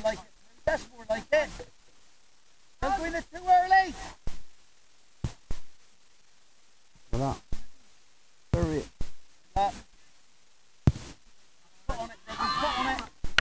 more like. That's more like it. Don't go in it too early. Voilà. Sorry. Ah.